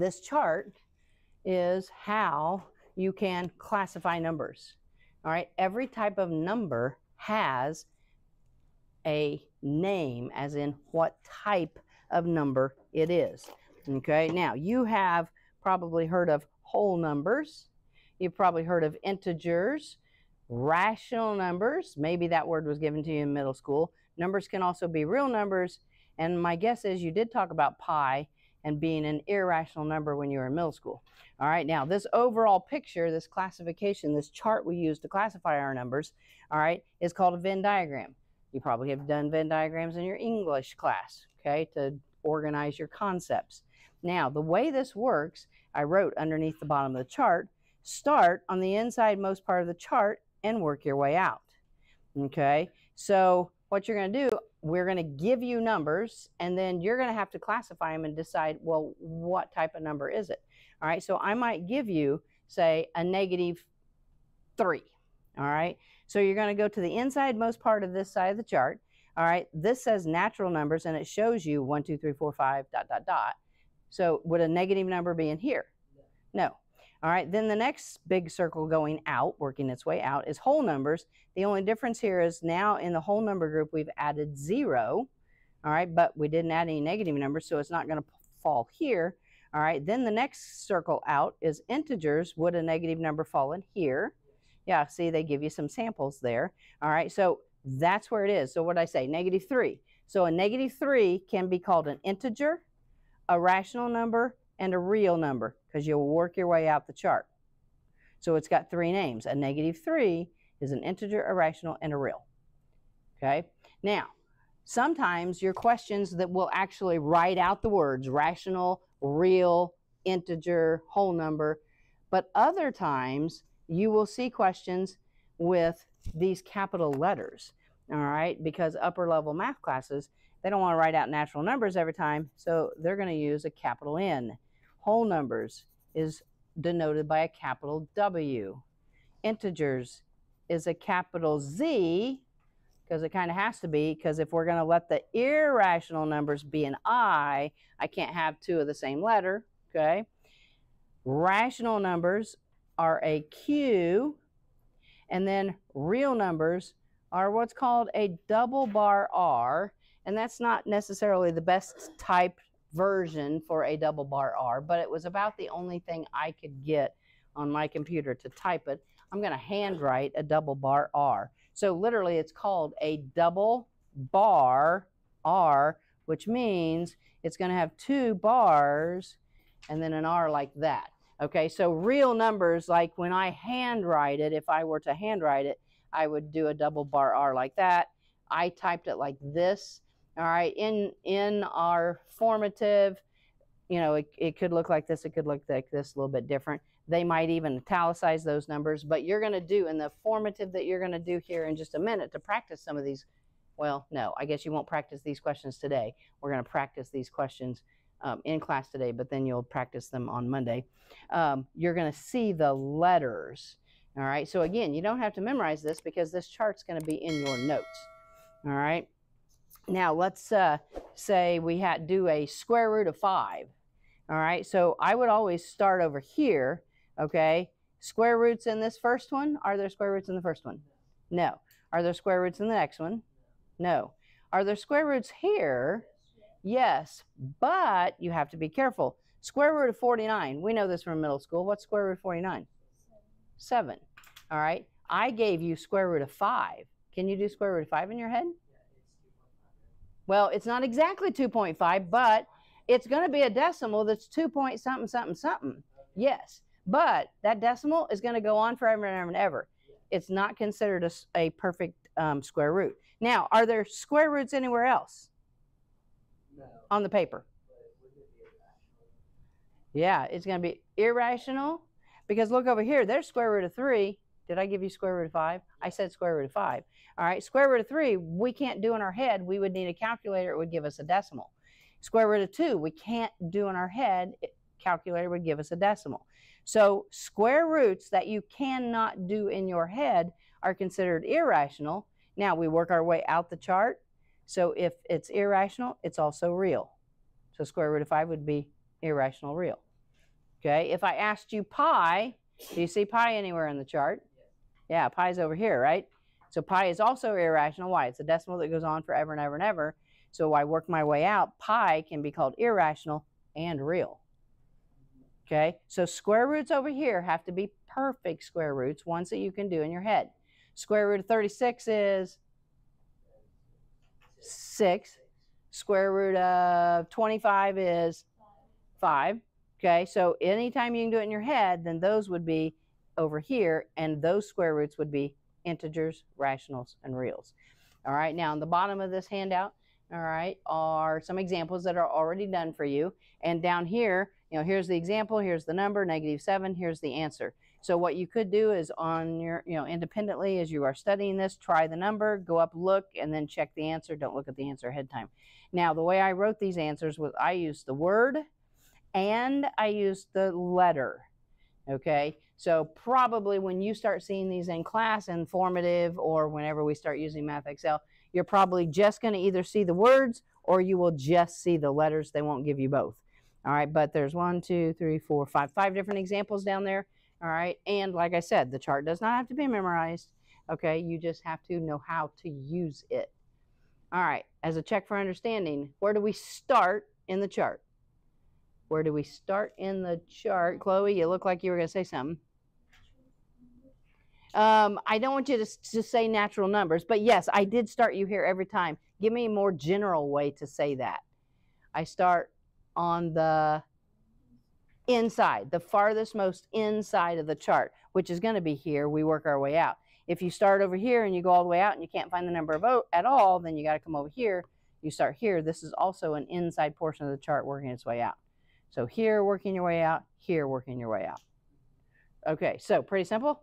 this chart is how you can classify numbers. All right, every type of number has a name, as in what type of number it is. Okay, now you have probably heard of whole numbers. You've probably heard of integers, rational numbers. Maybe that word was given to you in middle school. Numbers can also be real numbers. And my guess is you did talk about pi and being an irrational number when you were in middle school. All right, now this overall picture, this classification, this chart we use to classify our numbers, all right, is called a Venn diagram. You probably have done Venn diagrams in your English class, okay, to organize your concepts. Now, the way this works, I wrote underneath the bottom of the chart, start on the inside most part of the chart and work your way out. Okay, so what you're going to do, we're going to give you numbers and then you're going to have to classify them and decide, well, what type of number is it? All right, so I might give you, say, a negative three. All right, so you're going to go to the inside most part of this side of the chart. All right, this says natural numbers and it shows you one, two, three, four, five, dot, dot, dot. So would a negative number be in here? No. All right, then the next big circle going out, working its way out, is whole numbers. The only difference here is now in the whole number group, we've added zero. All right, but we didn't add any negative numbers, so it's not going to fall here. All right, then the next circle out is integers. Would a negative number fall in here? Yeah, see, they give you some samples there. All right, so that's where it is. So what I say? Negative 3. So a negative 3 can be called an integer, a rational number, and a real number because you'll work your way out the chart. So it's got three names. A negative 3 is an integer, a rational, and a real. Okay? Now, sometimes your questions that will actually write out the words rational, real, integer, whole number, but other times you will see questions with these capital letters, all right, because upper level math classes, they don't want to write out natural numbers every time, so they're going to use a capital N. Whole numbers is denoted by a capital W. Integers is a capital Z, because it kind of has to be, because if we're going to let the irrational numbers be an I, I can't have two of the same letter, okay? Rational numbers are a Q, and then real numbers are what's called a double bar R, and that's not necessarily the best type version for a double bar R, but it was about the only thing I could get on my computer to type it. I'm going to handwrite a double bar R. So literally it's called a double bar R, which means it's going to have two bars and then an R like that. Okay, so real numbers, like when I handwrite it, if I were to handwrite it, I would do a double bar R like that. I typed it like this. All right, in in our formative, you know, it, it could look like this, it could look like this, a little bit different. They might even italicize those numbers, but you're going to do in the formative that you're going to do here in just a minute to practice some of these. Well, no, I guess you won't practice these questions today. We're going to practice these questions um, in class today, but then you'll practice them on Monday. Um, you're going to see the letters. All right. So again, you don't have to memorize this because this chart's going to be in your notes. All right. Now let's uh, say we had do a square root of five. All right. So I would always start over here. Okay. Square roots in this first one. Are there square roots in the first one? No. Are there square roots in the next one? No. Are there square roots here? Yes, but you have to be careful. Square root of 49, we know this from middle school. What's square root of 49? 7. All right. I gave you square root of 5. Can you do square root of 5 in your head? Well, it's not exactly 2.5, but it's going to be a decimal that's 2 point something, something, something. Yes. But that decimal is going to go on forever and ever and ever. It's not considered a, a perfect um, square root. Now, are there square roots anywhere else? on the paper. Yeah, it's going to be irrational because look over here. There's square root of 3. Did I give you square root of 5? I said square root of 5. All right, square root of 3, we can't do in our head. We would need a calculator. It would give us a decimal. Square root of 2, we can't do in our head. It, Calculator would give us a decimal. So square roots that you cannot do in your head are considered irrational. Now we work our way out the chart. So if it's irrational, it's also real. So square root of 5 would be irrational real. Okay, if I asked you pi, do you see pi anywhere in the chart? Yeah, pi is over here, right? So pi is also irrational. Why? It's a decimal that goes on forever and ever and ever. So I work my way out. Pi can be called irrational and real. Okay, so square roots over here have to be perfect square roots, ones that you can do in your head. Square root of 36 is 6. Square root of 25 is 5. Okay, so anytime you can do it in your head, then those would be over here, and those square roots would be integers, rationals, and reals. All right, now on the bottom of this handout, all right, are some examples that are already done for you. And down here, you know, here's the example, here's the number, negative 7, here's the answer. So what you could do is on your, you know, independently as you are studying this, try the number, go up, look, and then check the answer. Don't look at the answer ahead of time. Now, the way I wrote these answers was I used the word and I used the letter. Okay, so probably when you start seeing these in class, informative, or whenever we start using MathXL, you're probably just going to either see the words or you will just see the letters. They won't give you both. All right, but there's one, two, three, four, five, five different examples down there. All right, and like I said, the chart does not have to be memorized. Okay, you just have to know how to use it. All right, as a check for understanding, where do we start in the chart? Where do we start in the chart? Chloe, you look like you were going to say something. Um, I don't want you to just say natural numbers, but yes, I did start you here every time. Give me a more general way to say that. I start on the inside, the farthest most inside of the chart, which is going to be here. We work our way out. If you start over here and you go all the way out and you can't find the number of o at all, then you got to come over here. You start here. This is also an inside portion of the chart working its way out. So here, working your way out, here, working your way out. Okay, so pretty simple.